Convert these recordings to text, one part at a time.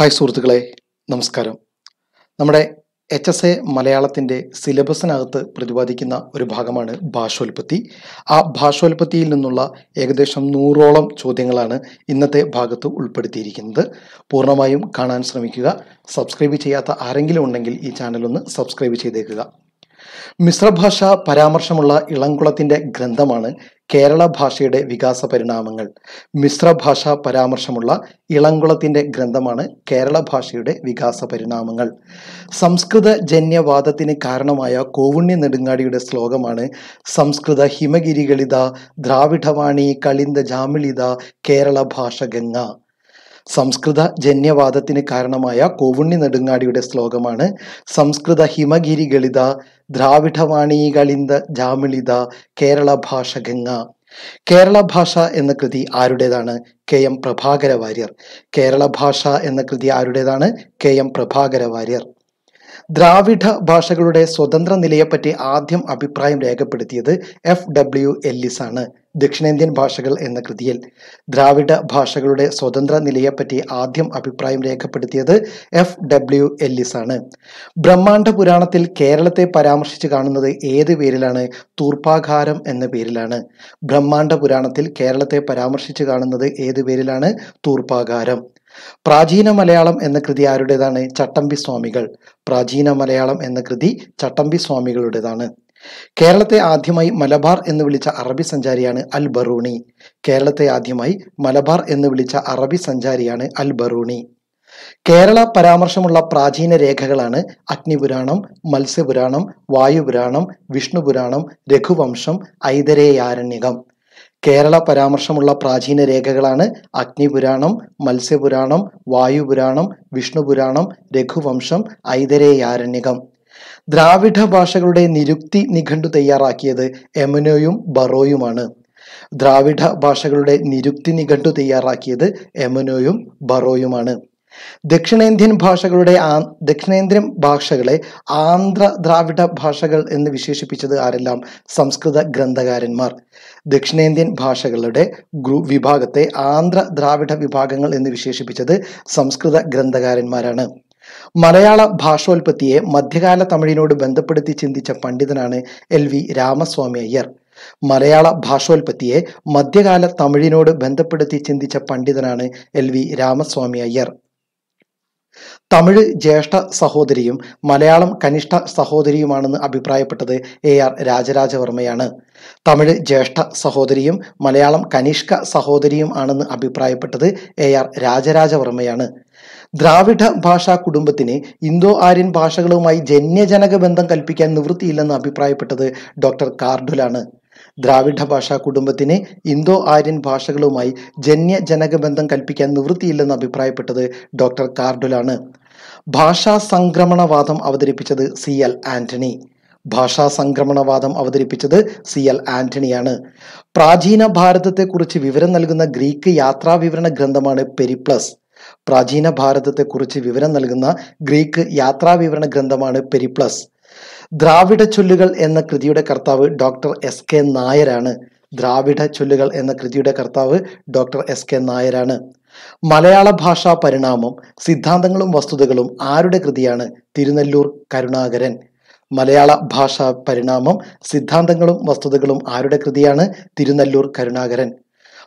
Hi സുഹൃത്തുക്കളെ നമസ്കാരം. നമ്മുടെ എച്ച് എസ് എ മലയാളത്തിന്റെ സിലബസിനകത്ത് പ്രതിപാദിക്കുന്ന ഒരു ഭാഗമാണ് ഭാഷോൽപത്തി. ആ ഭാഷോൽപത്തിയിൽ നിന്നുള്ള ഏകദേശം നൂറോളം ചോദ്യങ്ങളാണ് ഇന്നത്തെ ഭാഗത്ത് ഉൾപ്പെടുത്തിയിരിക്കുന്നത്. പൂർണമായും കാണാൻ ശ്രമിക്കുക. സബ്സ്ക്രൈബ് ചെയ്യാത്ത ആരെങ്കിലും ഉണ്ടെങ്കിൽ ഈ ചാനൽ ഒന്ന് സബ്സ്ക്രൈബ് ചെയ്തേക്കുക. മിശ്രഭാഷ പരാമർശമുള്ള ഇളംകുളത്തിന്റെ ഗ്രന്ഥമാണ് കേരള ഭാഷയുടെ വികാസ പരിണാമങ്ങൾ മിശ്രഭാഷ പരാമർശമുള്ള ഇളംകുളത്തിന്റെ ഗ്രന്ഥമാണ് കേരള ഭാഷയുടെ വികാസ പരിണാമങ്ങൾ. സംസ്കൃത ജന്യവാദത്തിന് കാരണമായ കോവുണ്യ നെടുങ്ങാടിയുടെ ശ്ലോകമാണ് സംസ്കൃത ഹിമഗിരികളിത ദ്രാവിഡവാണി കളിന്ത ജാമിളിത കേരള ഭാഷ ഗംഗ സംസ്കൃത ജന്യവാദത്തിന് കാരണമായ കോവുണ്ണി നെടുങ്ങാടിയുടെ ശ്ലോകമാണ് സംസ്കൃത ഹിമഗിരി ഗളിത കളിന്ത ജാമിളിത കേരള ഭാഷ ഗംഗ കേരള ഭാഷ എന്ന കൃതി ആരുടേതാണ്? കെ എം പ്രഭാകര വാര്യർ കേരള ഭാഷ എന്ന കൃതി ആരുടേതാണ്? കെ എം പ്രഭാകര വാര്യർ ദ്രാവിഡ ഭാഷകളുടെ സ്വതന്ത്ര നിലയെപ്പറ്റി ആദ്യം അഭിപ്രായം രേഖപ്പെടുത്തിയത് എഫ് ഡബ്ല്യു എല്ലിസ് ആണ് ദക്ഷിണേന്ത്യൻ ഭാഷകൾ എന്ന കൃതിയിൽ. ദ്രാവിഡ ഭാഷകളുടെ സ്വതന്ത്ര നിലയെപ്പറ്റി ആദ്യം അഭിപ്രായം രേഖപ്പെടുത്തിയത് എഫ് ഡബ്ല്യു എല്ലിസ് ആണ് ബ്രഹ്മാണ്ഡ പുരാണത്തിൽ കേരളത്തെ പരാമർശിച്ച് കാണുന്നത് ഏത് പേരിലാണ്? തൂർപ്പാഘാരം എന്ന പേരിലാണ്. ബ്രഹ്മാണ്ഡ പുരാണത്തിൽ കേരളത്തെ പരാമർശിച്ച് കാണുന്നത് ഏത് പേരിലാണ്? തൂർപ്പാഘാരം. പ്രാചീന മലയാളം എന്ന കൃതി ആരുടേതാണ്? ചട്ടമ്പി സ്വാമികൾ. പ്രാചീന മലയാളം എന്ന കൃതി ചട്ടമ്പി സ്വാമികളുടേതാണ്. കേരളത്തെ ആദ്യമായി മലബാർ എന്ന് വിളിച്ച അറബി സഞ്ചാരിയാണ് അൽ ബറൂണി കേരളത്തെ ആദ്യമായി മലബാർ എന്ന് വിളിച്ച അറബി സഞ്ചാരിയാണ് അൽ ബറൂണി കേരള പരാമർശമുള്ള പ്രാചീന രേഖകളാണ് അഗ്നിപുരാണം മത്സ്യപുരാണം വായുപുരാണം വിഷ്ണുപുരാണം രഘുവംശം ഐതരേയാരണ്യകം. കേരള പരാമർശമുള്ള പ്രാചീന രേഖകളാണ് അഗ്നിപുരാണം മത്സ്യപുരാണം വായുപുരാണം വിഷ്ണുപുരാണം രഘുവംശം ഐതരേയാരണ്യകം. ദ്രാവിഡ ഭാഷകളുടെ നിരുക്തി നിഘണ്ടു തയ്യാറാക്കിയത് എമനോയും ബറോയുമാണ്. ദ്രാവിഡ ഭാഷകളുടെ നിരുക്തി നിഘണ്ടു തയ്യാറാക്കിയത് എമനോയും ബറോയുമാണ്. ദക്ഷിണേന്ത്യൻ ഭാഷകളുടെ ആ ദക്ഷിണേന്ത്യൻ ഭാഷകളെ ആന്ധ്ര ദ്രാവിഡ ഭാഷകൾ എന്ന് വിശേഷിപ്പിച്ചത് ആരെല്ലാം? സംസ്കൃത ഗ്രന്ഥകാരന്മാർ. ദക്ഷിണേന്ത്യൻ ഭാഷകളുടെ ഗ്രൂ വിഭാഗത്തെ ആന്ധ്ര ദ്രാവിഡ വിഭാഗങ്ങൾ എന്ന് വിശേഷിപ്പിച്ചത് സംസ്കൃത ഗ്രന്ഥകാരന്മാരാണ്. മലയാള ഭാഷോൽപത്തിയെ മധ്യകാല തമിഴിനോട് ബന്ധപ്പെടുത്തി ചിന്തിച്ച പണ്ഡിതനാണ് എൽ വി രാമസ്വാമി അയ്യർ. മലയാള ഭാഷോൽപത്തിയെ മധ്യകാല തമിഴിനോട് ബന്ധപ്പെടുത്തി ചിന്തിച്ച പണ്ഡിതനാണ് എൽ വി രാമസ്വാമി അയ്യർ. തമിഴ് ജ്യേഷ്ഠ സഹോദരിയും മലയാളം കനിഷ്ഠ സഹോദരിയുമാണെന്ന് അഭിപ്രായപ്പെട്ടത് എ ആർ രാജരാജവർമ്മയാണ്. തമിഴ് ജ്യേഷ്ഠ സഹോദരിയും മലയാളം കനിഷ്ക സഹോദരിയും ആണെന്ന് അഭിപ്രായപ്പെട്ടത് എ ആർ രാജരാജവർമ്മയാണ്. ദ്രാവിഡ ഭാഷാ കുടുംബത്തിന് ഇന്തോ ആര്യൻ ഭാഷകളുമായി ജന്യജനക ബന്ധം കൽപ്പിക്കാൻ നിവൃത്തിയില്ലെന്ന് അഭിപ്രായപ്പെട്ടത് ഡോക്ടർ കാർഡുലാണ്. ദ്രാവിഡ ഭാഷാ കുടുംബത്തിന് ഇന്തോ ആര്യൻ ഭാഷകളുമായി ജന്യജനക ബന്ധം കൽപ്പിക്കാൻ നിവൃത്തിയില്ലെന്ന് അഭിപ്രായപ്പെട്ടത് ഡോക്ടർ കാർഡുലാണ്. ഭാഷാ സംക്രമണവാദം അവതരിപ്പിച്ചത് സി എൽ ആന്റണി. ഭാഷാ സംക്രമണവാദം അവതരിപ്പിച്ചത് സി എൽ ആന്റണിയാണ്. പ്രാചീന ഭാരതത്തെക്കുറിച്ച് വിവരം നൽകുന്ന ഗ്രീക്ക് യാത്രാ വിവരണ ഗ്രന്ഥമാണ് പെരിപ്ലസ്. പ്രാചീന ഭാരതത്തെക്കുറിച്ച് വിവരം നൽകുന്ന ഗ്രീക്ക് യാത്രാ വിവരണ ഗ്രന്ഥമാണ് പെരിപ്ലസ്. ദ്രാവിഡ ചൊല്ലുകൾ എന്ന കൃതിയുടെ കർത്താവ് ഡോക്ടർ എസ് കെ നായരാണ്. ദ്രാവിഡ ചൊല്ലുകൾ എന്ന കൃതിയുടെ കർത്താവ് ഡോക്ടർ എസ് കെ നായരാണ്. മലയാള ഭാഷാ പരിണാമം സിദ്ധാന്തങ്ങളും വസ്തുതകളും ആരുടെ കൃതിയാണ്? തിരുനെല്ലൂർ കരുണാകരൻ. മലയാള ഭാഷാ പരിണാമം സിദ്ധാന്തങ്ങളും വസ്തുതകളും ആരുടെ കൃതിയാണ്? തിരുനെല്ലൂർ കരുണാകരൻ.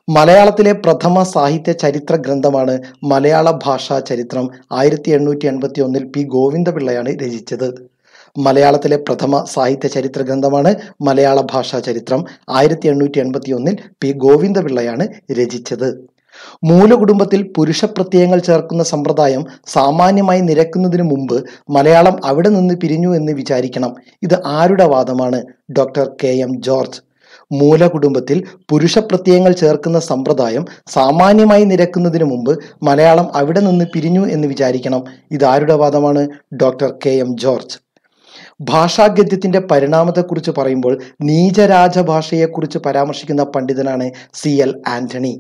മലയാളത്തിലെ പ്രഥമ സാഹിത്യ ചരിത്ര ഗ്രന്ഥമാണ് മലയാള ഭാഷാ ചരിത്രം. ആയിരത്തി എണ്ണൂറ്റി എൺപത്തി ഒന്നിൽ പി ഗോവിന്ദപിള്ളയാണ് രചിച്ചത്. മലയാളത്തിലെ പ്രഥമ സാഹിത്യ ചരിത്ര ഗ്രന്ഥമാണ് മലയാള ഭാഷാ ചരിത്രം. ആയിരത്തി എണ്ണൂറ്റി എൺപത്തി ഒന്നിൽ പി. ഗോവിന്ദപിള്ളയാണ് രചിച്ചത്. മൂലകുടുംബത്തിൽ പുരുഷ പ്രത്യയങ്ങൾ ചേർക്കുന്ന സമ്പ്രദായം സാമാന്യമായി നിരക്കുന്നതിന് മുമ്പ് മലയാളം അവിടെ നിന്ന് പിരിഞ്ഞു എന്ന് വിചാരിക്കണം. ഇത് ആരുടെ വാദമാണ്? Doctor K. എം. ജോർജ്. മൂലകുടുംബത്തിൽ പുരുഷ പ്രത്യയങ്ങൾ ചേർക്കുന്ന സമ്പ്രദായം സാമാന്യമായി നിരക്കുന്നതിന് മുമ്പ് മലയാളം അവിടെ നിന്ന് പിരിഞ്ഞു എന്ന് വിചാരിക്കണം. ഇത് ആരുടെ വാദമാണ്? Doctor K. എം. ജോർജ്. ഭാഷാഗദ്യത്തിന്റെ പരിണാമത്തെക്കുറിച്ച് പറയുമ്പോൾ നീചരാജഭാഷയെക്കുറിച്ച് പരാമർശിക്കുന്ന പണ്ഡിതനാണ് സി എൽ ആന്റണി.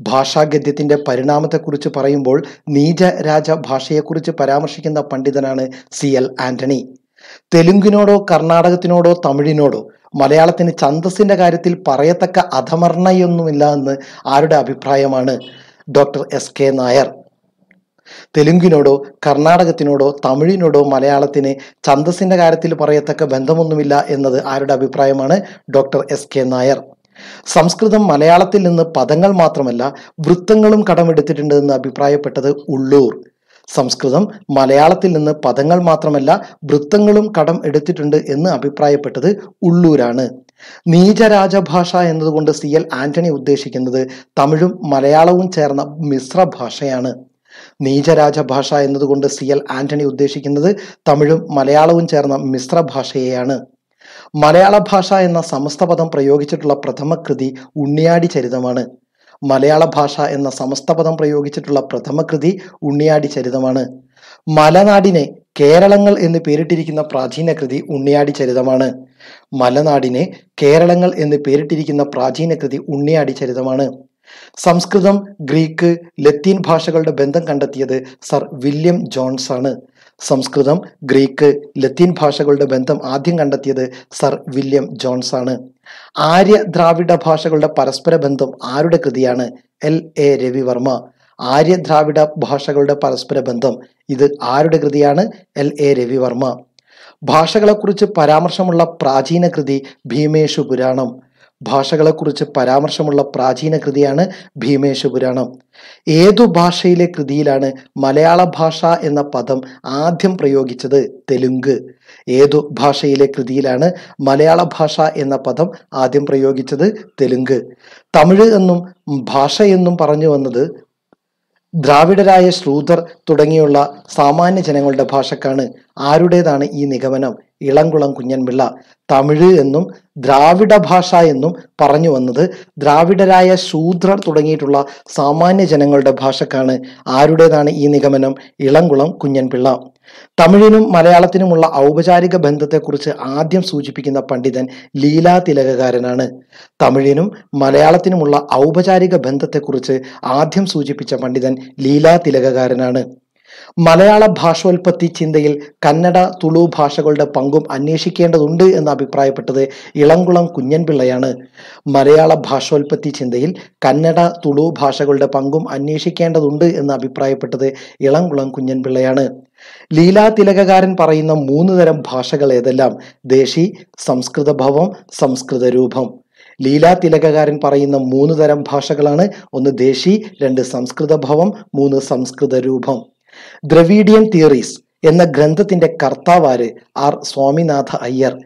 ഭാഷാഗദ്യത്തിന്റെ പരിണാമത്തെക്കുറിച്ച് പറയുമ്പോൾ നീചരാജ ഭാഷയെക്കുറിച്ച് പരാമർശിക്കുന്ന പണ്ഡിതനാണ് സി എൽ ആന്റണി. തെലുങ്കിനോടോ കർണാടകത്തിനോടോ തമിഴിനോടോ മലയാളത്തിന് ഛന്തസ്സിന്റെ കാര്യത്തിൽ പറയത്തക്ക അധമർണയൊന്നുമില്ല എന്ന് ആരുടെ അഭിപ്രായമാണ്? Doctor S K Nair. തെലുങ്കിനോടോ കർണാടകത്തിനോടോ തമിഴിനോടോ മലയാളത്തിന് ഛന്തസിന്റെ കാര്യത്തിൽ പറയത്തക്ക ബന്ധമൊന്നുമില്ല എന്നത് ആരുടെ അഭിപ്രായമാണ്? Doctor S K Nair. Sanskrit മലയാളത്തിൽ നിന്ന് പദങ്ങൾ മാത്രമല്ല വൃത്തങ്ങളും കടമെടുത്തിട്ടുണ്ട് എന്ന് അഭിപ്രായപ്പെട്ടത് ഉള്ളൂർ. സംസ്കൃതം മലയാളത്തിൽ നിന്ന് പദങ്ങൾ മാത്രമല്ല വൃത്തങ്ങളും കടം എടുത്തിട്ടുണ്ട് എന്ന് അഭിപ്രായപ്പെട്ടത് ഉള്ളൂരാണ്. നീചരാജഭാഷ എന്നതുകൊണ്ട് സി എൽ ആന്റണി ഉദ്ദേശിക്കുന്നത് തമിഴും മലയാളവും ചേർന്ന മിശ്ര ഭാഷയാണ് നീചരാജ ഭാഷ എന്നതുകൊണ്ട് സി എൽ ആന്റണി ഉദ്ദേശിക്കുന്നത് തമിഴും മലയാളവും ചേർന്ന മിശ്ര ഭാഷയെയാണ്. മലയാള ഭാഷ എന്ന സമസ്ത പദം പ്രയോഗിച്ചിട്ടുള്ള പ്രഥമ കൃതി ഉണ്ണിയാടി ചരിതമാണ്. മലയാള ഭാഷ എന്ന സമസ്ത പദം പ്രയോഗിച്ചിട്ടുള്ള പ്രഥമ കൃതി ഉണ്ണിയാടി ചരിതമാണ്. മലനാടിനെ കേരളങ്ങൾ എന്ന് പേരിട്ടിരിക്കുന്ന പ്രാചീന കൃതി ഉണ്ണിയാടി ചരിതമാണ്. മലനാടിനെ കേരളങ്ങൾ എന്ന് പേരിട്ടിരിക്കുന്ന പ്രാചീന കൃതി ഉണ്ണിയാടി ചരിതമാണ്. സംസ്കൃതം ഗ്രീക്ക് ലത്തീൻ ഭാഷകളുടെ ബന്ധം കണ്ടെത്തിയത് സർ വില്യം ജോൺസ് ആണ് സംസ്കൃതം ഗ്രീക്ക് ലത്തീൻ ഭാഷകളുടെ ബന്ധം ആദ്യം കണ്ടെത്തിയത് സർ വില്യം ജോൺസ് ആണ് ആര്യ ദ്രാവിഡ ഭാഷകളുടെ പരസ്പര ബന്ധം ആരുടെ കൃതിയാണ്? എൽ. എ. രവിവർമ്മ. ആര്യ ദ്രാവിഡ ഭാഷകളുടെ പരസ്പര ബന്ധം ഇത് ആരുടെ കൃതിയാണ്? എൽ. എ. രവിവർമ്മ. ഭാഷകളെക്കുറിച്ച് പരാമർശമുള്ള പ്രാചീന കൃതി ഭീമേഷു പുരാണം. ഭാഷകളെക്കുറിച്ച് പരാമർശമുള്ള പ്രാചീന കൃതിയാണ് ഭീമേശ പുരാണം. ഏതു ഭാഷയിലെ കൃതിയിലാണ് മലയാള ഭാഷ എന്ന പദം ആദ്യം പ്രയോഗിച്ചത്? തെലുങ്ക്. ഏതു ഭാഷയിലെ കൃതിയിലാണ് മലയാള ഭാഷ എന്ന പദം ആദ്യം പ്രയോഗിച്ചത്? തെലുങ്ക്. തമിഴ് എന്നും ഭാഷ എന്നും പറഞ്ഞു വന്നത് ദ്രാവിഡരായ ശ്രൂതർ തുടങ്ങിയുള്ള സാമാന്യ ജനങ്ങളുടെ ഭാഷക്കാണ് ആരുടേതാണ് ഈ നിഗമനം? ഇളംകുളം കുഞ്ഞൻപിള്ള. തമിഴ് എന്നും ദ്രാവിഡ ഭാഷ എന്നും പറഞ്ഞു വന്നത് ദ്രാവിഡരായ ശൂദ്രർ തുടങ്ങിയിട്ടുള്ള സാമാന്യ ജനങ്ങളുടെ ഭാഷക്കാണ്. ആരുടേതാണ് ഈ നിഗമനം? ഇളംകുളം കുഞ്ഞൻപിള്ള. തമിഴിനും മലയാളത്തിനുമുള്ള ഔപചാരിക ബന്ധത്തെക്കുറിച്ച് ആദ്യം സൂചിപ്പിക്കുന്ന പണ്ഡിതൻ ലീലാ തിലകകാരനാണ്. തമിഴിനും മലയാളത്തിനുമുള്ള ഔപചാരിക ബന്ധത്തെക്കുറിച്ച് ആദ്യം സൂചിപ്പിച്ച പണ്ഡിതൻ ലീലാ തിലകകാരനാണ്. മലയാള ഭാഷോൽപത്തി ചിന്തയിൽ കന്നഡ തുളു ഭാഷകളുടെ പങ്കും അന്വേഷിക്കേണ്ടതുണ്ട് എന്ന് അഭിപ്രായപ്പെട്ടത് ഇളംകുളം കുഞ്ഞൻപിള്ളയാണ്. മലയാള ഭാഷോൽപത്തി ചിന്തയിൽ കന്നഡ തുളു ഭാഷകളുടെ പങ്കും അന്വേഷിക്കേണ്ടതുണ്ട് എന്ന് അഭിപ്രായപ്പെട്ടത് ഇളംകുളം കുഞ്ഞൻപിള്ളയാണ്. ലീലാ തിലകകാരൻ പറയുന്ന മൂന്ന് തരം ഭാഷകൾ ഏതെല്ലാം? ദേശി സംസ്കൃത ഭവം സംസ്കൃത രൂപം ലീലാ തിലകകാരൻ പറയുന്ന മൂന്ന് തരം ഭാഷകളാണ്. ഒന്ന് ദേശി രണ്ട് സംസ്കൃത ഭവം മൂന്ന് സംസ്കൃത രൂപം ദ്രവീഡിയൻ തിയറീസ് എന്ന ഗ്രന്ഥത്തിന്റെ കർത്താവാര് R Swaminatha Iyer.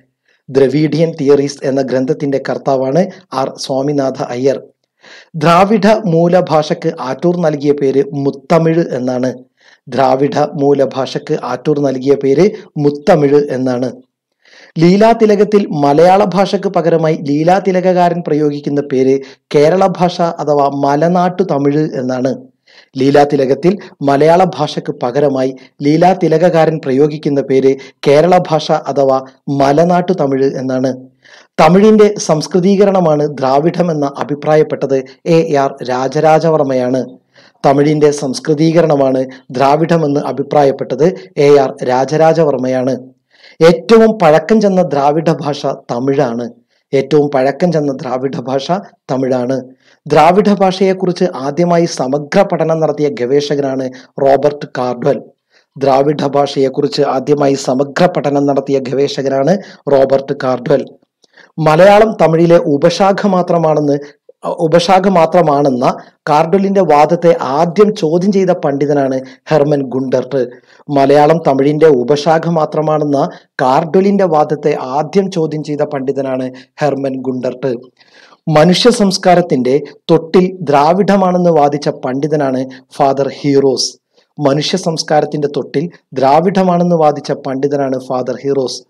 Dravidian theories എന്ന ഗ്രന്ഥത്തിന്റെ കർത്താവാണ് ആർ സ്വാമിനാഥ അയ്യർ. ദ്രാവിഡ മൂലഭാഷയ്ക്ക് ആറ്റൂർ നൽകിയ പേര് മുത്തമിഴ് എന്നാണ്. ദ്രാവിഡ മൂലഭാഷയ്ക്ക് ആറ്റൂർ നൽകിയ പേര് മുത്തമിഴ് എന്നാണ്. ലീലാതിലകത്തിൽ മലയാള ഭാഷയ്ക്ക് പകരമായി ലീലാതിലകകാരൻ പ്രയോഗിക്കുന്ന പേര് കേരള ഭാഷ അഥവാ മലനാട്ടു തമിഴ് എന്നാണ്. ലീലാതിലകത്തിൽ മലയാള ഭാഷയ്ക്ക് പകരമായി ലീലാതിലകകാരൻ പ്രയോഗിക്കുന്ന പേര് കേരള ഭാഷ അഥവാ മലനാട്ടു തമിഴ് എന്നാണ്. തമിഴിന്റെ സംസ്കൃതീകരണമാണ് ദ്രാവിഡം എന്ന അഭിപ്രായപ്പെട്ടത് എ ആർ രാജരാജവർമ്മയാണ്. തമിഴിന്റെ സംസ്കൃതീകരണമാണ് ദ്രാവിഡമെന്ന് അഭിപ്രായപ്പെട്ടത് എ ആർ രാജരാജവർമ്മയാണ്. ഏറ്റവും പഴക്കം ചെന്ന ദ്രാവിഡ ഭാഷ തമിഴാണ്. ഏറ്റവും പഴക്കം ചെന്ന ദ്രാവിഡ ഭാഷ തമിഴാണ്. ദ്രാവിഡ ഭാഷയെക്കുറിച്ച് ആദ്യമായി സമഗ്ര പഠനം നടത്തിയ ഗവേഷകനാണ് റോബർട്ട് കാർഡ്വൽ. ദ്രാവിഡ ഭാഷയെക്കുറിച്ച് ആദ്യമായി സമഗ്ര പഠനം നടത്തിയ ഗവേഷകനാണ് റോബർട്ട് കാർഡ്വൽ. മലയാളം തമിഴിലെ ഉപശാഖ മാത്രമാണെന്ന് ഉപശാഖ മാത്രമാണെന്ന കാർഡലിന്റെ വാദത്തെ ആദ്യം ചോദ്യം ചെയ്ത പണ്ഡിതനാണ് ഹെർമൻ ഗുണ്ടർട്ട്. മലയാളം തമിഴിന്റെ ഉപശാഖ മാത്രമാണെന്ന കാർഡലിന്റെ വാദത്തെ ആദ്യം ചോദ്യം ചെയ്ത പണ്ഡിതനാണ് ഹെർമൻ ഗുണ്ടർട്ട്. മനുഷ്യ സംസ്കാരത്തിന്റെ തൊട്ടിൽ ദ്രാവിഡമാണെന്ന് വാദിച്ച പണ്ഡിതനാണ് ഫാദർ ഹീറോസ്. മനുഷ്യ സംസ്കാരത്തിന്റെ തൊട്ടിൽ ദ്രാവിഡമാണെന്ന് വാദിച്ച പണ്ഡിതനാണ് ഫാദർ ഹീറോസ്.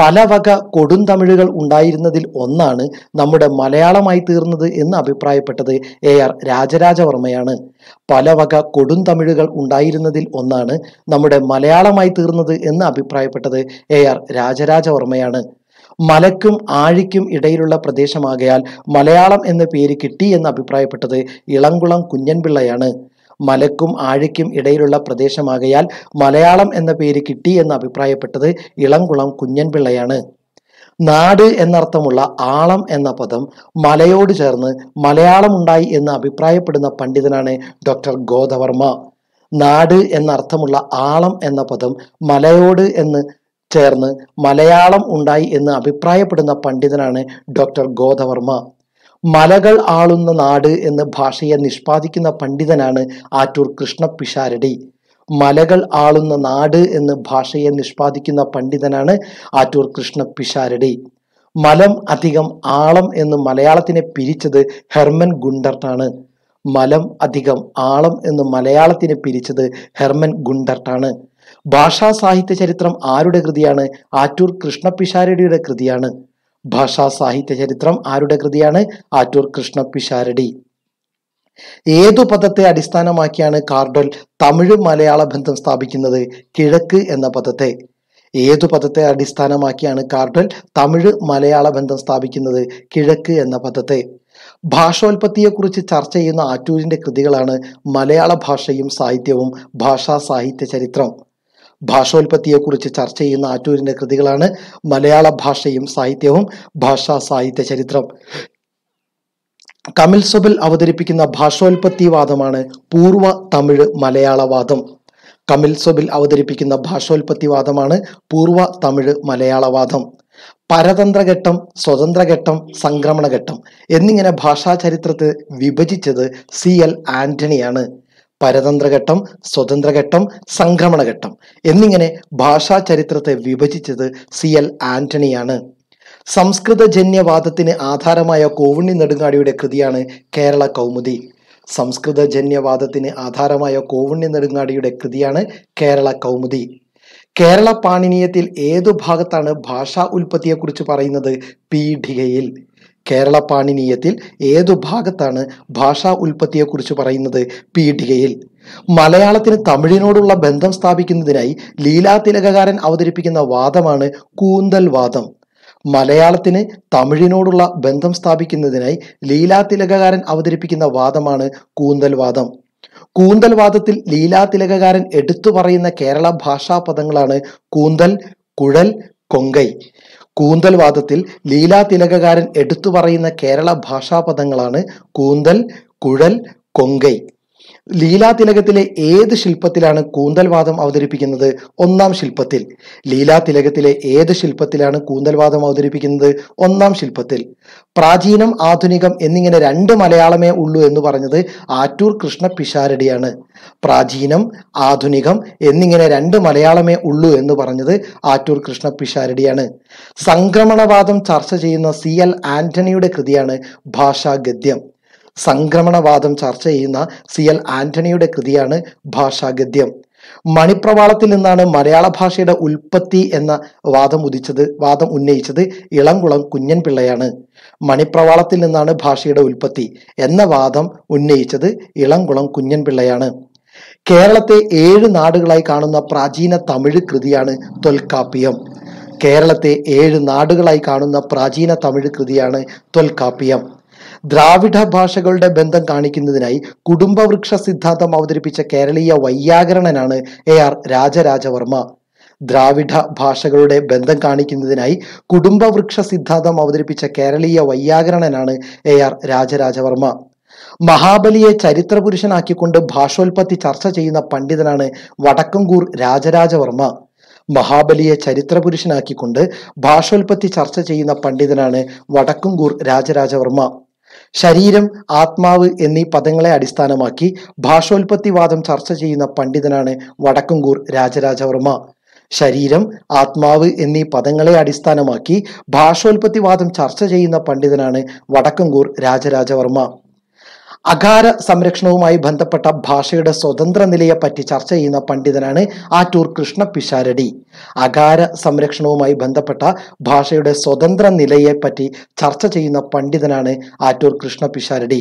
പല വക കൊടുന്തമിഴുകൾ ഉണ്ടായിരുന്നതിൽ ഒന്നാണ് നമ്മുടെ മലയാളമായി തീർന്നത് എന്ന് അഭിപ്രായപ്പെട്ടത് എ ആർ രാജരാജവർമ്മയാണ്. പല വക കൊടുന്തമിഴുകൾ ഉണ്ടായിരുന്നതിൽ ഒന്നാണ് നമ്മുടെ മലയാളമായി തീർന്നത് എന്ന് അഭിപ്രായപ്പെട്ടത് എ ആർ രാജരാജവർമ്മയാണ്. മലക്കും ആഴിക്കും ഇടയിലുള്ള പ്രദേശമാകയാൽ മലയാളം എന്ന പേര് കിട്ടി എന്ന് അഭിപ്രായപ്പെട്ടത് ഇളംകുളം കുഞ്ഞൻപിള്ളയാണ്. മലക്കും ആഴയ്ക്കും ഇടയിലുള്ള പ്രദേശമാകയാൽ മലയാളം എന്ന പേര് കിട്ടി എന്ന് അഭിപ്രായപ്പെട്ടത് ഇളംകുളം കുഞ്ഞൻപിള്ളയാണ്. നാട് എന്നർത്ഥമുള്ള ആളം എന്ന പദം മലയോട് ചേർന്ന് മലയാളം ഉണ്ടായി എന്ന് അഭിപ്രായപ്പെടുന്ന പണ്ഡിതനാണ് ഡോക്ടർ ഗോദവർമ്മ. നാട് എന്നർത്ഥമുള്ള ആളം എന്ന പദം മലയോട് എന്ന് ചേർന്ന് മലയാളം ഉണ്ടായി എന്ന് അഭിപ്രായപ്പെടുന്ന പണ്ഡിതനാണ് ഡോക്ടർ ഗോദവർമ്മ. മലകൾ ആളുന്ന നാട് എന്ന് ഭാഷയെ നിഷ്പാദിക്കുന്ന പണ്ഡിതനാണ് ആറ്റൂർ കൃഷ്ണ പിഷാരടി മലകൾ ആളുന്ന നാട് എന്ന് ഭാഷയെ നിഷ്പാദിക്കുന്ന പണ്ഡിതനാണ് ആറ്റൂർ കൃഷ്ണ പിഷാരടി മലം അധികം ആളം എന്ന് മലയാളത്തിനെ പിരിച്ചത് ഹെർമൻ ഗുണ്ടർട്ടാണ്. മലം അധികം ആളം എന്ന് മലയാളത്തിനെ പിരിച്ചത് ഹെർമൻ ഗുണ്ടർട്ടാണ്. ഭാഷാ സാഹിത്യ ചരിത്രം ആരുടെ കൃതിയാണ്? ആറ്റൂർ കൃഷ്ണ പിഷാരടിയുടെ കൃതിയാണ്. ഭാഷാ സാഹിത്യ ചരിത്രം ആരുടെ കൃതിയാണ്? ആറ്റൂർ കൃഷ്ണ പിഷാരടി ഏതു പദത്തെ അടിസ്ഥാനമാക്കിയാണ് കാർഡൽ തമിഴ് മലയാള ബന്ധം സ്ഥാപിക്കുന്നത്? കിഴക്ക് എന്ന പദത്തെ. ഏതു പദത്തെ അടിസ്ഥാനമാക്കിയാണ് കാർഡൽ തമിഴ് മലയാള ബന്ധം സ്ഥാപിക്കുന്നത്? കിഴക്ക് എന്ന പദത്തെ. ഭാഷോൽപത്തിയെക്കുറിച്ച് ചർച്ച ചെയ്യുന്ന ആറ്റൂരിന്റെ കൃതികളാണ് മലയാള ഭാഷയും സാഹിത്യവും ഭാഷാ സാഹിത്യ ചരിത്രം. ഭാഷോൽപത്തിയെക്കുറിച്ച് ചർച്ച ചെയ്യുന്ന ആറ്റൂരിന്റെ കൃതികളാണ് മലയാള ഭാഷയും സാഹിത്യവും ഭാഷാ സാഹിത്യ ചരിത്രം. കമിൽ സൊബൽ അവതരിപ്പിക്കുന്ന ഭാഷോൽപത്തിവാദമാണ് പൂർവ തമിഴ് മലയാള വാദം കമിൽ സുബിൽ അവതരിപ്പിക്കുന്ന ഭാഷോൽപത്തിവാദമാണ് പൂർവ തമിഴ് മലയാള മലയാളവാദം. പരതന്ത്രഘട്ടം സ്വതന്ത്രഘട്ടം സംക്രമണഘട്ടം എന്നിങ്ങനെ ഭാഷാ ചരിത്രത്തെ വിഭജിച്ചത് സി എൽ ആന്റണിയാണ്. പരതന്ത്രഘട്ടം സ്വതന്ത്രഘട്ടം സംക്രമണഘട്ടം എന്നിങ്ങനെ ഭാഷാ ചരിത്രത്തെ വിഭജിച്ചത് സി എൽ ആന്റണിയാണ്. സംസ്കൃതജന്യവാദത്തിന് ആധാരമായ കോവുണ്ണി നെടുങ്ങാടിയുടെ കൃതിയാണ് കേരള കൗമുദി. സംസ്കൃതജന്യവാദത്തിന് ആധാരമായ കോവണ്ണി നെടുങ്ങാടിയുടെ കൃതിയാണ് കേരള കൗമുദി. കേരള പാണിനീയത്തിൽ ഏതു ഭാഗത്താണ് ഭാഷാ ഉൽപ്പത്തിയെക്കുറിച്ച് പറയുന്നത്? പീഠികയിൽ. കേരള പാണിനീയത്തിൽ ഏതു ഭാഗത്താണ് ഭാഷാ ഉൽപ്പത്തിയെക്കുറിച്ച് പറയുന്നത്? പീഠികയിൽ മലയാളത്തിന് തമിഴിനോടുള്ള ബന്ധം സ്ഥാപിക്കുന്നതിനായി ലീലാതിലകകാരൻ അവതരിപ്പിക്കുന്ന വാദമാണ് കൂന്തൽ വാദം. മലയാളത്തിന് തമിഴിനോടുള്ള ബന്ധം സ്ഥാപിക്കുന്നതിനായി ലീലാതിലകകാരൻ അവതരിപ്പിക്കുന്ന വാദമാണ് കൂന്തൽ വാദം. കൂന്തൽ വാദത്തിൽ ലീലാതിലകകാരൻ എടുത്തു പറയുന്ന കേരള ഭാഷാ പദങ്ങളാണ് കൂന്തൽ കുഴൽ കൊങ്കൈ. കൂന്തൽ വാദത്തിൽ ലീലാതിലകകാരൻ എടുത്തു പറയുന്ന കേരള ഭാഷാപദങ്ങളാണ് കൂന്തൽ കുഴൽ കൊങ്കൈ. ലീലാതിലകത്തിലെ ഏത് ശില്പത്തിലാണ് കൂന്തൽവാദം അവതരിപ്പിക്കുന്നത്? ഒന്നാം ശില്പത്തിൽ. ലീലാതിലകത്തിലെ ഏത് ശില്പത്തിലാണ് കൂന്തൽവാദം അവതരിപ്പിക്കുന്നത്? ഒന്നാം ശില്പത്തിൽ. പ്രാചീനം ആധുനികം എന്നിങ്ങനെ രണ്ട് മലയാളമേ ഉള്ളൂ എന്ന് പറഞ്ഞത് ആറ്റൂർ കൃഷ്ണ പിഷാരടിയാണ്. പ്രാചീനം ആധുനികം എന്നിങ്ങനെ രണ്ട് മലയാളമേ ഉള്ളൂ എന്ന് പറഞ്ഞത് ആറ്റൂർ കൃഷ്ണ പിഷാരടിയാണ്. സംക്രമണവാദം ചർച്ച ചെയ്യുന്ന സി എൽ ആന്റണിയുടെ കൃതിയാണ് ഭാഷാഗദ്യം. സംക്രമണവാദം ചർച്ച ചെയ്യുന്ന സി എൽ ആന്റണിയുടെ കൃതിയാണ് ഭാഷാഗദ്യം. മണിപ്രവാളത്തിൽ നിന്നാണ് മലയാള ഭാഷയുടെ ഉൽപ്പത്തി എന്ന വാദം ഉദിച്ചത് വാദം ഉന്നയിച്ചത് ഇളംകുളം കുഞ്ഞൻ പിള്ളയാണ്. മണിപ്രവാളത്തിൽ നിന്നാണ് ഭാഷയുടെ ഉൽപ്പത്തി എന്ന വാദം ഉന്നയിച്ചത് ഇളംകുളം കുഞ്ഞൻ പിള്ളയാണ്. കേരളത്തെ ഏഴ് നാടുകളായി കാണുന്ന പ്രാചീന തമിഴ് കൃതിയാണ് തൊൽക്കാപ്പിയം. കേരളത്തെ ഏഴ് നാടുകളായി കാണുന്ന പ്രാചീന തമിഴ് കൃതിയാണ് തൊൽക്കാപ്പിയം. ദ്രാവിഡ ഭാഷകളുടെ ബന്ധം കാണിക്കുന്നതിനായി കുടുംബവൃക്ഷ സിദ്ധാന്തം അവതരിപ്പിച്ച കേരളീയ വൈയാകരണനാണ് എ ആർ രാജരാജവർമ്മ. ദ്രാവിഡ ഭാഷകളുടെ ബന്ധം കാണിക്കുന്നതിനായി കുടുംബവൃക്ഷ സിദ്ധാന്തം അവതരിപ്പിച്ച കേരളീയ വൈയാകരണനാണ് എ ആർ രാജരാജവർമ്മ. മഹാബലിയെ ചരിത്ര പുരുഷനാക്കിക്കൊണ്ട് ഭാഷോൽപത്തി ചർച്ച ചെയ്യുന്ന പണ്ഡിതനാണ് വടക്കംകൂർ രാജരാജവർമ്മ. മഹാബലിയെ ചരിത്ര പുരുഷനാക്കിക്കൊണ്ട് ഭാഷോൽപത്തി ചർച്ച ചെയ്യുന്ന പണ്ഡിതനാണ് വടക്കുംകൂർ രാജരാജവർമ്മ. ശരീരം ആത്മാവ് എന്നീ പദങ്ങളെ അടിസ്ഥാനമാക്കി ഭാഷോൽപത്തിവാദം ചർച്ച ചെയ്യുന്ന പണ്ഡിതനാണ് വടക്കുംകൂർ രാജരാജവർമ്മ. ശരീരം ആത്മാവ് എന്നീ പദങ്ങളെ അടിസ്ഥാനമാക്കി ഭാഷോൽപത്തിവാദം ചർച്ച ചെയ്യുന്ന പണ്ഡിതനാണ് വടക്കുംകൂർ രാജരാജവർമ്മ. അകാര സംരക്ഷണവുമായി ബന്ധപ്പെട്ട ഭാഷയുടെ സ്വതന്ത്ര നിലയെപ്പറ്റി ചർച്ച ചെയ്യുന്ന പണ്ഡിതനാണ് ആറ്റൂർ കൃഷ്ണ പിഷാരടി. അകാര സംരക്ഷണവുമായി ബന്ധപ്പെട്ട ഭാഷയുടെ സ്വതന്ത്ര നിലയെപ്പറ്റി ചർച്ച ചെയ്യുന്ന പണ്ഡിതനാണ് ആറ്റൂർ കൃഷ്ണ പിഷാരടി.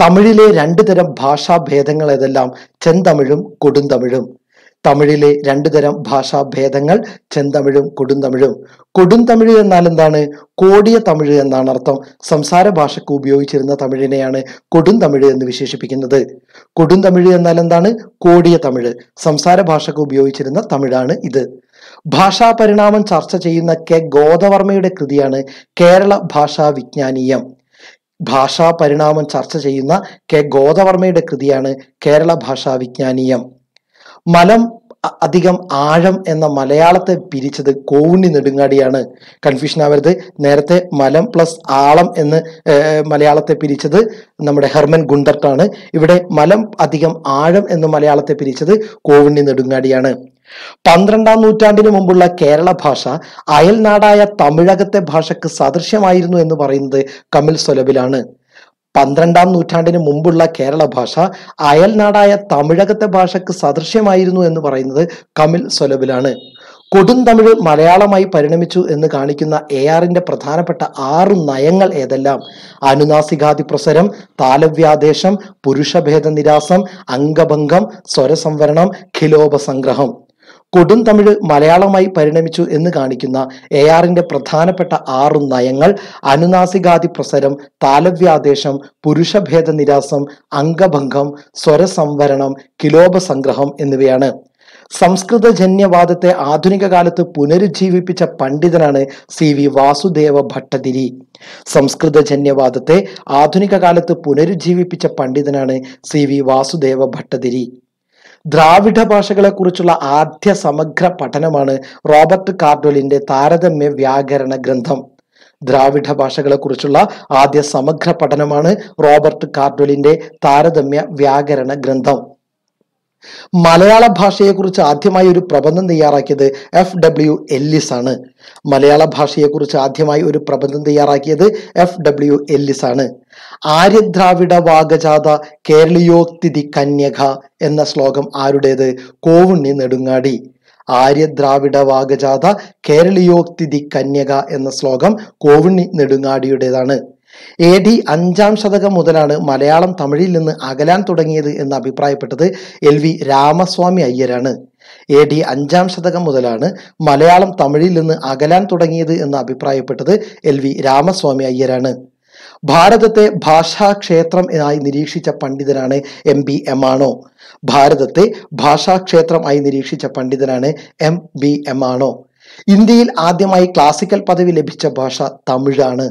തമിഴിലെ രണ്ടു തരം ഭാഷാ ഭേദങ്ങൾ ഏതെല്ലാം? ചെന്തമിഴും കൊടുന്തമിഴും. തമിഴിലെ രണ്ടു തരം ഭാഷാഭേദങ്ങൾ ചെന്തമിഴും കൊടുന്തമിഴും. കൊടുന്തമിഴ് എന്നാൽ എന്താണ്? കോടിയ തമിഴ് എന്നാണ് അർത്ഥം. സംസാര ഭാഷയ്ക്ക് ഉപയോഗിച്ചിരുന്ന തമിഴിനെയാണ് കൊടുന്തമിഴ് എന്ന് വിശേഷിപ്പിക്കുന്നത്. കൊടുന്തമിഴ് എന്നാൽ എന്താണ്? കോടിയ തമിഴ്. സംസാര ഭാഷയ്ക്ക് ഉപയോഗിച്ചിരുന്ന തമിഴാണ് ഇത്. ഭാഷാ പരിണാമം ചർച്ച ചെയ്യുന്ന കെ. ഗോദവർമ്മയുടെ കൃതിയാണ് കേരള ഭാഷാ വിജ്ഞാനീയം. ഭാഷാ പരിണാമം ചർച്ച ചെയ്യുന്ന കെ. ഗോദവർമ്മയുടെ കൃതിയാണ് കേരള ഭാഷാ വിജ്ഞാനീയം. മലം അധികം ആഴം എന്ന മലയാളത്തെ പിരിച്ചത് കോവുണ്ണി നെടുങ്ങാടിയാണ്. കൺഫ്യൂഷൻ ആവരുത്. നേരത്തെ മലം പ്ലസ് ആളം എന്ന് മലയാളത്തെ പിരിച്ചത് നമ്മുടെ ഹെർമൻ ഗുണ്ടർട്ടാണ്. ഇവിടെ മലം അധികം ആഴം എന്ന് മലയാളത്തെ പിരിച്ചത് കോവുണ്ണി നെടുങ്ങാടിയാണ്. പന്ത്രണ്ടാം നൂറ്റാണ്ടിന് മുമ്പുള്ള കേരള ഭാഷ അയൽനാടായ തമിഴകത്തെ ഭാഷയ്ക്ക് സദൃശ്യമായിരുന്നു എന്ന് പറയുന്നത് കമിൽ സൊലബിലാണ് പന്ത്രണ്ടാം നൂറ്റാണ്ടിന് മുമ്പുള്ള കേരള ഭാഷ അയൽനാടായ തമിഴകത്തെ ഭാഷയ്ക്ക് സദൃശ്യമായിരുന്നു എന്ന് പറയുന്നത് കമിൽ സൊലബിലാണ് കൊടുന്തമിഴ് മലയാളമായി പരിണമിച്ചു എന്ന് കാണിക്കുന്ന എ ആറിന്റെ പ്രധാനപ്പെട്ട ആറ് നയങ്ങൾ ഏതെല്ലാം? അനുനാസികാതി പ്രസരം താലവ്യാദേശം പുരുഷഭേദ നിരാസം അംഗഭംഗം സ്വരസംവരണം ഖിലോപസംഗ്രഹം. കൊടുന്തമിഴ് മലയാളമായി പരിണമിച്ചു എന്ന് കാണിക്കുന്ന എ ആറിന്റെ പ്രധാനപ്പെട്ട ആറു നയങ്ങൾ അനുനാസികാതി പ്രസരം താലവ്യാദേശം പുരുഷഭേദ നിരാസം അംഗഭംഗം സ്വരസംവരണം കിലോപസംഗ്രഹം എന്നിവയാണ്. സംസ്കൃതജന്യവാദത്തെ ആധുനിക കാലത്ത് പുനരുജ്ജീവിപ്പിച്ച പണ്ഡിതനാണ് സി വി വാസുദേവ ഭട്ടതിരി. സംസ്കൃതജന്യവാദത്തെ ആധുനിക കാലത്ത് പുനരുജ്ജീവിപ്പിച്ച പണ്ഡിതനാണ് സി വി വാസുദേവ ഭട്ടതിരി. ദ്രാവിഡ ഭാഷകളെ കുറിച്ചുള്ള ആദ്യ സമഗ്ര പഠനമാണ് റോബർട്ട് കാർഡോലിന്റെ താരതമ്യ വ്യാകരണ ഗ്രന്ഥം. ദ്രാവിഡ ഭാഷകളെ കുറിച്ചുള്ള ആദ്യ സമഗ്ര പഠനമാണ് റോബർട്ട് കാർഡോലിന്റെ താരതമ്യ വ്യാകരണ ഗ്രന്ഥം. മലയാള ഭാഷയെക്കുറിച്ച് ആദ്യമായി ഒരു പ്രബന്ധം തയ്യാറാക്കിയത് എഫ് ഡബ്ല്യു എല്ലിസ് ആണ്. മലയാള ഭാഷയെക്കുറിച്ച് ആദ്യമായി ഒരു പ്രബന്ധം തയ്യാറാക്കിയത് എഫ് ഡബ്ല്യു എല്ലിസ് ആണ്. ആര്യദ്രാവിഡ വാഗജാത കേരളീയോക്തിഥി കന്യക എന്ന ശ്ലോകം ആരുടേത്? കോവുണ്ണി നെടുങ്ങാടി. ആര്യദ്രാവിഡ വാഗജാത കേരളീയോക്തിഥി കന്യക എന്ന ശ്ലോകം കോവുണ്ണി നെടുങ്ങാടിയുടേതാണ്. എ ഡി അഞ്ചാം ശതകം മുതലാണ് മലയാളം തമിഴിൽ നിന്ന് അകലാൻ തുടങ്ങിയത് എന്ന് അഭിപ്രായപ്പെട്ടത് എൽ വി രാമസ്വാമി അയ്യരാണ്. എ ഡി അഞ്ചാം ശതകം മുതലാണ് മലയാളം തമിഴിൽ നിന്ന് അകലാൻ തുടങ്ങിയത് എന്ന് അഭിപ്രായപ്പെട്ടത് എൽ വി രാമസ്വാമി അയ്യരാണ്. ഭാരതത്തെ ഭാഷാക്ഷേത്രം ആയി നിരീക്ഷിച്ച പണ്ഡിതനാണ് എം ബി എമാണോ ഭാരതത്തെ ഭാഷാക്ഷേത്രം ആയി നിരീക്ഷിച്ച പണ്ഡിതനാണ് എം ബി എമാണോ ഇന്ത്യയിൽ ആദ്യമായി ക്ലാസിക്കൽ പദവി ലഭിച്ച ഭാഷ തമിഴാണ്.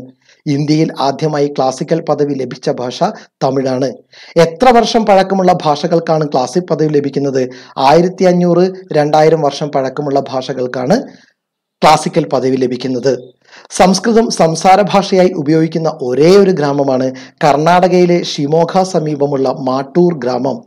ഇന്ത്യയിൽ ആദ്യമായി ക്ലാസിക്കൽ പദവി ലഭിച്ച ഭാഷ തമിഴാണ്. എത്ര വർഷം പഴക്കമുള്ള ഭാഷകൾക്കാണ് ക്ലാസിക് പദവി ലഭിക്കുന്നത്? ആയിരത്തി അഞ്ഞൂറ് രണ്ടായിരം വർഷം പഴക്കമുള്ള ഭാഷകൾക്കാണ് ക്ലാസിക്കൽ പദവി ലഭിക്കുന്നത്. സംസ്കൃതം സംസാര ഭാഷയായി ഉപയോഗിക്കുന്ന ഒരേ ഒരു ഗ്രാമമാണ് കർണാടകയിലെ ഷിമോഖ സമീപമുള്ള മാട്ടൂർ ഗ്രാമം.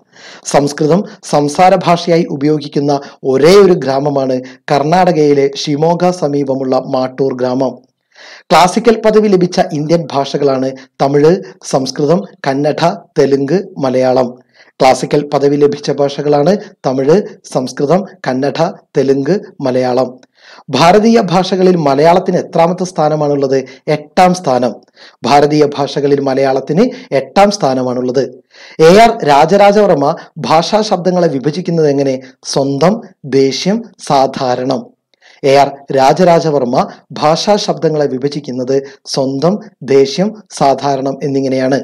സംസ്കൃതം സംസാര ഭാഷയായി ഉപയോഗിക്കുന്ന ഒരേ ഒരു ഗ്രാമമാണ് കർണാടകയിലെ ഷിമോഖ സമീപമുള്ള മാട്ടൂർ ഗ്രാമം. ക്ലാസിക്കൽ പദവി ലഭിച്ച ഇന്ത്യൻ ഭാഷകളാണ് തമിഴ് സംസ്കൃതം കന്നഡ തെലുങ്ക് മലയാളം. ക്ലാസിക്കൽ പദവി ലഭിച്ച ഭാഷകളാണ് തമിഴ് സംസ്കൃതം കന്നഡ തെലുങ്ക് മലയാളം. ഭാരതീയ ഭാഷകളിൽ മലയാളത്തിന് എത്രാമത്തെ സ്ഥാനമാണുള്ളത്? എട്ടാം സ്ഥാനം. ഭാരതീയ ഭാഷകളിൽ മലയാളത്തിന് എട്ടാം സ്ഥാനമാണുള്ളത്. എ ആർ രാജരാജവർമ്മ ഭാഷാ ശബ്ദങ്ങളെ വിഭജിക്കുന്നത് എങ്ങനെ? സ്വന്തം ദേഷ്യം സാധാരണം. എ ആർ രാജരാജവർമ്മ ഭാഷാ ശബ്ദങ്ങളെ വിഭജിക്കുന്നത് സ്വന്തം ദേഷ്യം സാധാരണം എന്നിങ്ങനെയാണ്.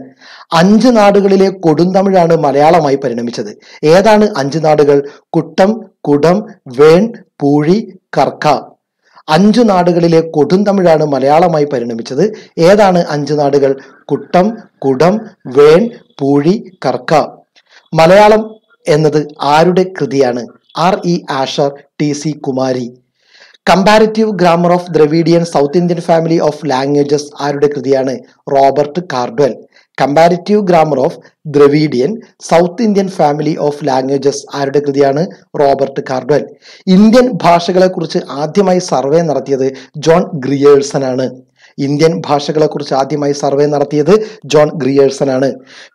അഞ്ച് നാടുകളിലെ കൊടുന്തമിഴാണ് മലയാളമായി പരിണമിച്ചത്. ഏതാണ് അഞ്ച് നാടുകൾ? കുട്ടം കുടം വേൺ പൂഴി കർക്ക. അഞ്ചു നാടുകളിലെ കൊടുന്തമിഴാണ് മലയാളമായി പരിണമിച്ചത്. ഏതാണ് അഞ്ച് നാടുകൾ? കുട്ടം കുടം വേൺ പൂഴി കർക്ക. മലയാളം എന്നത് ആരുടെ കൃതിയാണ്? R E Asher T C Kumari. Comparative grammar of Dravidian South Indian family of languages ആരുടെ കൃതിയാണ്? Robert Caldwell. Comparative grammar of Dravidian South Indian family of languages ആരുടെ കൃതിയാണ്? റോബർട്ട് കാർഡ്വൽ. ഇന്ത്യൻ ഭാഷകളെക്കുറിച്ച് ആദ്യമായി സർവേ നടത്തിയത് ജോൺ ഗ്രിയേഴ്സൺ ആണ്. ഇന്ത്യൻ ഭാഷകളെക്കുറിച്ച് ആദ്യമായി survey നടത്തിയത് John ഗ്രിയേഴ്സൺ ആണ്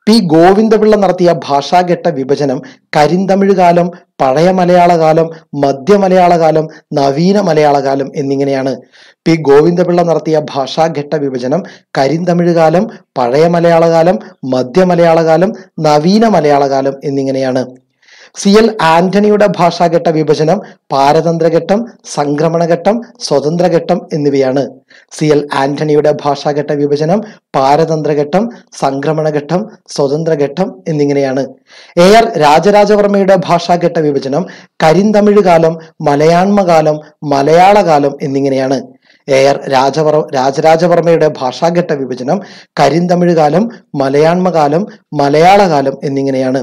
പി ഗോവിന്ദപിള്ള നടത്തിയ ഭാഷാഘട്ട വിഭജനം കരിന്തമിഴ് കാലം പഴയ മലയാള കാലം മധ്യ മലയാള കാലം നവീന മലയാള കാലം എന്നിങ്ങനെയാണ്. പി ഗോവിന്ദപിള്ള നടത്തിയ ഭാഷാഘട്ട വിഭജനം കരിന്തമിഴ് കാലം പഴയ മലയാള കാലം മധ്യ മലയാള കാലം നവീന മലയാള കാലം എന്നിങ്ങനെയാണ്. സി എൽ ആന്റണിയുടെ ഭാഷാഘട്ട വിഭജനം പാരതന്ത്രഘട്ടം സംക്രമണഘട്ടം സ്വതന്ത്രഘട്ടം എന്നിവയാണ്. സി എൽ ആന്റണിയുടെ ഭാഷാഘട്ട വിഭജനം പാരതന്ത്രഘട്ടം സംക്രമണഘട്ടം സ്വതന്ത്രഘട്ടം എന്നിങ്ങനെയാണ്. എ ആർ രാജരാജവർമ്മയുടെ ഭാഷാഘട്ട വിഭജനം കരിന്തമിഴ് കാലം മലയാൺമകാലം മലയാളകാലം മലയാള കാലം എന്നിങ്ങനെയാണ്. എ ആർ രാജവർ രാജരാജവർമ്മയുടെ ഭാഷാഘട്ട വിഭജനം കരിന്തമിഴ് കാലം മലയാൺമകാലം മലയാളകാലം മലയാള കാലം എന്നിങ്ങനെയാണ്.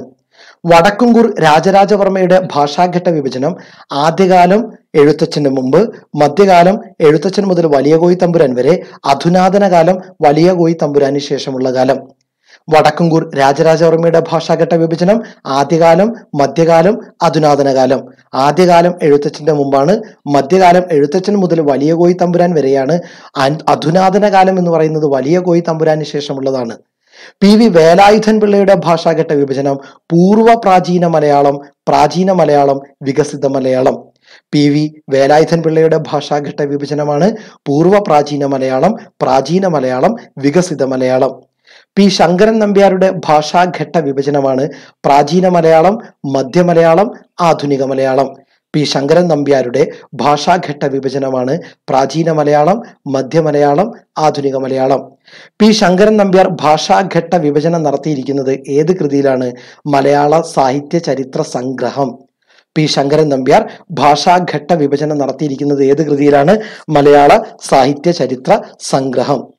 വടക്കുംകൂർ രാജരാജവർമ്മയുടെ ഭാഷാഘട്ട വിഭജനം ആദ്യകാലം എഴുത്തച്ഛന് മുമ്പ് മധ്യകാലം എഴുത്തച്ഛൻ മുതൽ വലിയ കോയി തമ്പുരാൻ വരെ അധുനാതന കാലം വലിയ കോയി തമ്പുരാന് ശേഷമുള്ള കാലം. വടക്കുംകൂർ രാജരാജവർമ്മയുടെ ഭാഷാഘട്ട വിഭജനം ആദ്യകാലം മധ്യകാലം അധുനാതന കാലം. ആദ്യകാലം എഴുത്തച്ഛന്റെ മുമ്പാണ് മധ്യകാലം എഴുത്തച്ഛൻ മുതൽ വലിയ കോയി തമ്പുരാൻ വരെയാണ് അധുനാതന കാലം എന്ന് പറയുന്നത് വലിയ കോയി തമ്പുരാന് ശേഷമുള്ളതാണ്. പി വി വേലായുധൻ പിള്ളയുടെ ഭാഷാഘട്ട വിഭജനം പൂർവ പ്രാചീന മലയാളം പ്രാചീന മലയാളം വികസിത മലയാളം. പി വി വേലായുധൻ പിള്ളയുടെ ഭാഷാഘട്ട വിഭജനമാണ് പൂർവ പ്രാചീന മലയാളം പ്രാചീന മലയാളം വികസിത മലയാളം. പി ശങ്കരൻ നമ്പ്യാരുടെ ഭാഷാഘട്ട വിഭജനമാണ് പ്രാചീന മലയാളം മധ്യമലയാളം ആധുനിക മലയാളം. പി ശങ്കരൻ നമ്പ്യാരുടെ ഭാഷാഘട്ട വിഭജനമാണ് പ്രാചീന മലയാളം മധ്യമലയാളം ആധുനിക മലയാളം. പി ശങ്കരൻ നമ്പ്യാർ ഭാഷാഘട്ട വിഭജനം നടത്തിയിരിക്കുന്നത് ഏത് കൃതിയിലാണ്? മലയാള സാഹിത്യ ചരിത്ര സംഗ്രഹം. പി ശങ്കരൻ നമ്പ്യാർ ഭാഷാഘട്ട വിഭജനം നടത്തിയിരിക്കുന്നത് ഏത് കൃതിയിലാണ്? മലയാള സാഹിത്യ ചരിത്ര സംഗ്രഹം.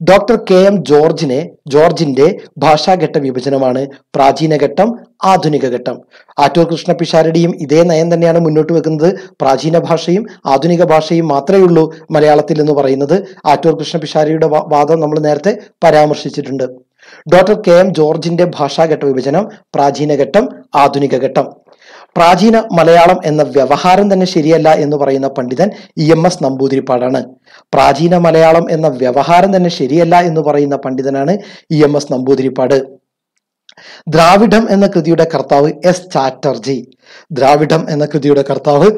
ഡോക്ടർ കെ എം ജോർജിനെ ജോർജിന്റെ ഭാഷാഘട്ട വിഭജനമാണ് പ്രാചീന ഘട്ടം ആധുനിക ഘട്ടം. ആറ്റൂർ കൃഷ്ണ പിഷാരടിയും ഇതേ നയം തന്നെയാണ് മുന്നോട്ട് വെക്കുന്നത്. പ്രാചീന ഭാഷയും ആധുനിക ഭാഷയും മാത്രമേ ഉള്ളൂ മലയാളത്തിൽ എന്ന് പറയുന്നത്. ആറ്റൂർ കൃഷ്ണ പിഷാരടിയുടെ വാദം നമ്മൾ നേരത്തെ പരാമർശിച്ചിട്ടുണ്ട്. ഡോക്ടർ കെ എം ജോർജിന്റെ ഭാഷാഘട്ട വിഭജനം പ്രാചീന ഘട്ടം ആധുനിക ഘട്ടം. പ്രാചീന മലയാളം എന്ന വ്യവഹാരം തന്നെ ശരിയല്ല എന്ന് പറയുന്ന പണ്ഡിതൻ ഇ എം എസ് നമ്പൂതിരിപ്പാടാണ്. പ്രാചീന മലയാളം എന്ന വ്യവഹാരം തന്നെ ശരിയല്ല എന്ന് പറയുന്ന പണ്ഡിതനാണ് ഇ എം എസ് നമ്പൂതിരിപ്പാട്. ദ്രാവിഡം എന്ന കൃതിയുടെ കർത്താവ് എസ് ചാറ്റർജി. ദ്രാവിഡം എന്ന കൃതിയുടെ കർത്താവ്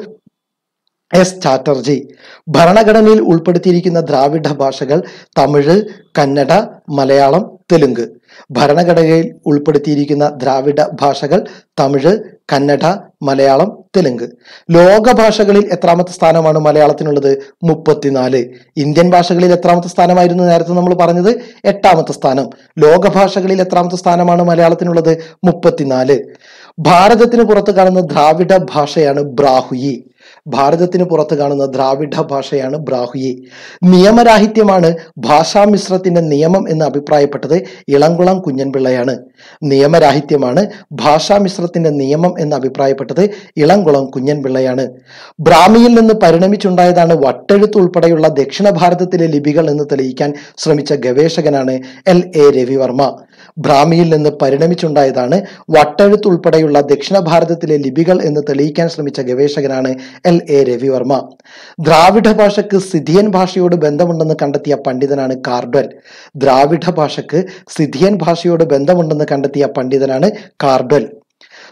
എസ് ചാറ്റർജി. ഭരണഘടനയിൽ ഉൾപ്പെടുത്തിയിരിക്കുന്ന ദ്രാവിഡ ഭാഷകൾ തമിഴ് കന്നഡ മലയാളം തെലുങ്ക്. ഭരണഘടനയിൽ ഉൾപ്പെടുത്തിയിരിക്കുന്ന ദ്രാവിഡ ഭാഷകൾ തമിഴ് കന്നഡ മലയാളം തെലുങ്ക്. ലോക ഭാഷകളിൽ എത്രാമത്തെ സ്ഥാനമാണ് മലയാളത്തിനുള്ളത്? മുപ്പത്തിനാല്. ഇന്ത്യൻ ഭാഷകളിൽ എത്രാമത്തെ സ്ഥാനമായിരുന്നു നേരത്തെ നമ്മൾ പറഞ്ഞത്? എട്ടാമത്തെ സ്ഥാനം. ലോക ഭാഷകളിൽ എത്രാമത്തെ സ്ഥാനമാണ് മലയാളത്തിനുള്ളത്? മുപ്പത്തിനാല്. ഭാരതത്തിന് പുറത്ത് കാണുന്ന ദ്രാവിഡ ഭാഷയാണ് ബ്രാഹുയി. ഭാരതത്തിന് പുറത്ത് കാണുന്ന ദ്രാവിഡ ഭാഷയാണ് ബ്രാഹുയി നിയമരാഹിത്യമാണ് ഭാഷാമിശ്രത്തിന്റെ നിയമം എന്ന് അഭിപ്രായപ്പെട്ടത് ഇളംകുളം കുഞ്ഞൻപിള്ളയാണ്. നിയമരാഹിത്യമാണ് ഭാഷാമിശ്രത്തിന്റെ നിയമം എന്ന് അഭിപ്രായപ്പെട്ടത് ഇളംകുളം കുഞ്ഞൻപിള്ളയാണ്. ബ്രാഹ്മിയിൽ നിന്ന് പരിണമിച്ചുണ്ടായതാണ് വട്ടെഴുത്ത് ഉൾപ്പെടെയുള്ള ദക്ഷിണ ഭാരതത്തിലെ ലിപികൾ എന്ന് തെളിയിക്കാൻ ശ്രമിച്ച ഗവേഷകനാണ് എൽ. എ. രവിവർമ്മ. ബ്രാഹ്മിയിൽ നിന്ന് പരിണമിച്ചുണ്ടായതാണ് വട്ടെഴുത്ത് ഉൾപ്പെടെയുള്ള ദക്ഷിണ ഭാരതത്തിലെ ലിപികൾ എന്ന് തെളിയിക്കാൻ ശ്രമിച്ച ഗവേഷകനാണ് എൽ എ രവിവർമ്മ. ദ്രാവിഡ ഭാഷയ്ക്ക് സിധിയൻ ഭാഷയോട് ബന്ധമുണ്ടെന്ന് കണ്ടെത്തിയ പണ്ഡിതനാണ് കാർഡ്വൽ. ദ്രാവിഡ ഭാഷയ്ക്ക് സിധിയൻ ഭാഷയോട് ബന്ധമുണ്ടെന്ന് കണ്ടെത്തിയ പണ്ഡിതനാണ് കാർഡ്വൽ.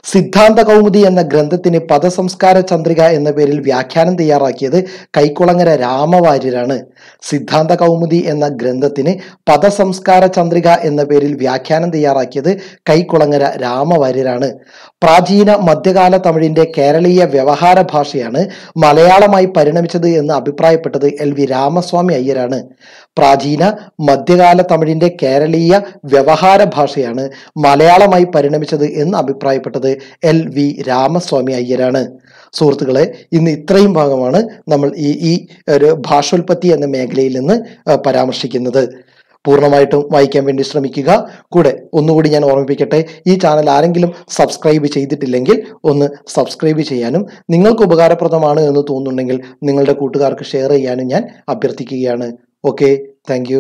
സിദ്ധാന്ത കൗമുദി എന്ന ഗ്രന്ഥത്തിന് പദസംസ്കാര ചന്ദ്രിക എന്ന പേരിൽ വ്യാഖ്യാനം തയ്യാറാക്കിയത് കൈക്കുളങ്ങര രാമവാര്യരാണ്. സിദ്ധാന്ത കൗമുദി എന്ന ഗ്രന്ഥത്തിന് പദസംസ്കാര ചന്ദ്രിക എന്ന പേരിൽ വ്യാഖ്യാനം തയ്യാറാക്കിയത് കൈക്കുളങ്ങര രാമവാര്യരാണ്. പ്രാചീന മധ്യകാല തമിഴിന്റെ കേരളീയ വ്യവഹാര ഭാഷയാണ് മലയാളമായി പരിണമിച്ചത് എന്ന് അഭിപ്രായപ്പെട്ടത് എൽ വി രാമസ്വാമി അയ്യരാണ്. പ്രാചീന മധ്യകാല തമിഴിന്റെ കേരളീയ വ്യവഹാര ഭാഷയാണ് മലയാളമായി പരിണമിച്ചത് എന്ന് അഭിപ്രായപ്പെട്ടത് എൽ വി രാമസ്വാമി അയ്യരാണ്. സുഹൃത്തുക്കളെ ഇന്ന് ഇത്രയും ഭാഗമാണ് നമ്മൾ ഈ ഈ ഒരു ഭാഷോൽപത്തി എന്ന മേഖലയിൽ നിന്ന് പരാമർശിക്കുന്നത്. പൂർണമായിട്ടും വായിക്കാൻ വേണ്ടി ശ്രമിക്കുക. കൂടെ ഒന്നുകൂടി ഞാൻ ഓർമ്മിപ്പിക്കട്ടെ ഈ ചാനൽ ആരെങ്കിലും സബ്സ്ക്രൈബ് ചെയ്തിട്ടില്ലെങ്കിൽ ഒന്ന് സബ്സ്ക്രൈബ് ചെയ്യാനും നിങ്ങൾക്ക് ഉപകാരപ്രദമാണ് എന്ന് തോന്നുന്നുണ്ടെങ്കിൽ നിങ്ങളുടെ കൂട്ടുകാർക്ക് ഷെയർ ചെയ്യാനും ഞാൻ അഭ്യർത്ഥിക്കുകയാണ്. Okay thank